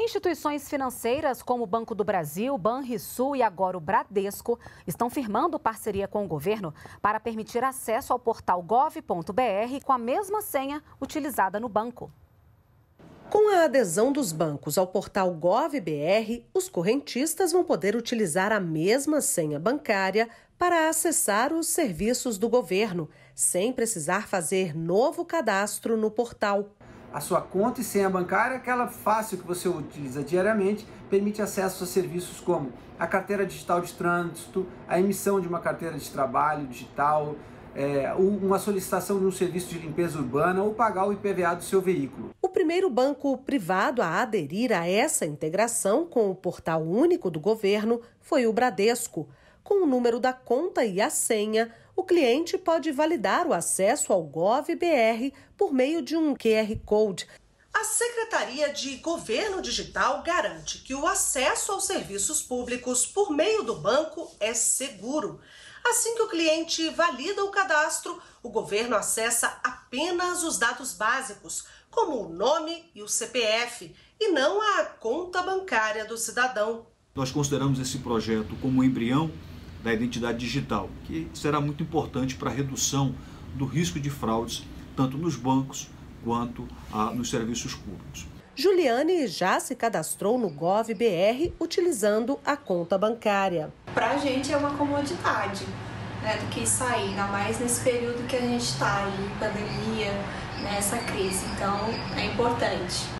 Instituições financeiras como o Banco do Brasil, Banrisul e agora o Bradesco estão firmando parceria com o governo para permitir acesso ao portal gov.br com a mesma senha utilizada no banco. Com a adesão dos bancos ao portal GovBR, os correntistas vão poder utilizar a mesma senha bancária para acessar os serviços do governo, sem precisar fazer novo cadastro no portal a sua conta e senha bancária, aquela fácil que você utiliza diariamente, permite acesso a serviços como a carteira digital de trânsito, a emissão de uma carteira de trabalho digital, é, uma solicitação de um serviço de limpeza urbana ou pagar o IPVA do seu veículo. O primeiro banco privado a aderir a essa integração com o portal único do governo foi o Bradesco. Com o número da conta e a senha, cliente pode validar o acesso ao GovBR por meio de um QR Code. A Secretaria de Governo Digital garante que o acesso aos serviços públicos por meio do banco é seguro. Assim que o cliente valida o cadastro, o governo acessa apenas os dados básicos, como o nome e o CPF, e não a conta bancária do cidadão. Nós consideramos esse projeto como um embrião da identidade digital, que será muito importante para a redução do risco de fraudes, tanto nos bancos quanto ah, nos serviços públicos. Juliane já se cadastrou no GovBR utilizando a conta bancária. Para a gente é uma comodidade né, do que sair, ainda mais nesse período que a gente está aí, pandemia, nessa né, crise. Então é importante.